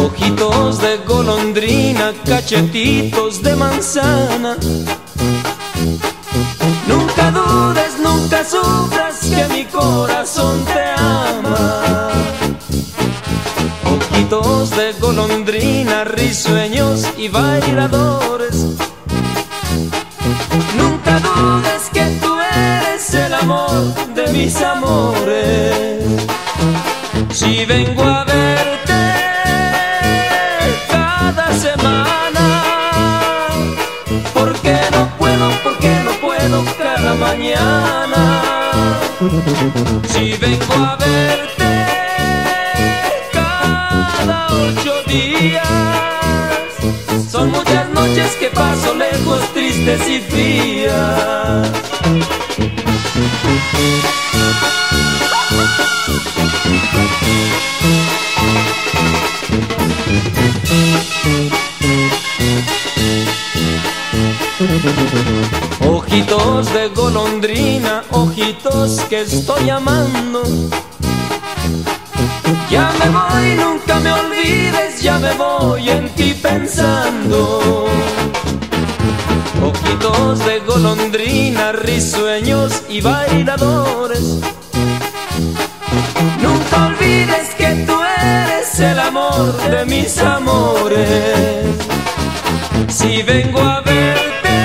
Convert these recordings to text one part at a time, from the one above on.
Ojitos de golondrina, cachetitos de manzana. Nunca dudes, nunca sufras que mi corazón te ama. Ojitos de golondrina, risueños y bailadores. Nunca dudes que tú eres el amor de mis amores. Si vengo a verte cada semana, porque no puedo, porque no puedo cada mañana. Si vengo a verte noches que paso lejos, tristes y frías. Ojitos de golondrina, ojitos que estoy amando. Ya me voy, nunca me olvides, ya me voy en ti pensando. Ojitos de golondrina, risueños y bailadores. Nunca olvides que tú eres el amor de mis amores. Si vengo a verte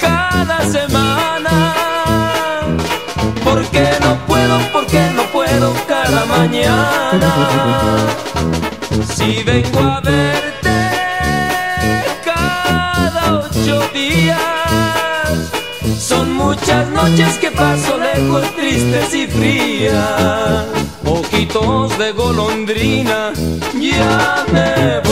cada semana, porque no puedo, porque no puedo cada mañana. Si vengo a verte cada ocho días, son muchas noches que paso lejos, tristes y frías. Ojitos de golondrina, ya me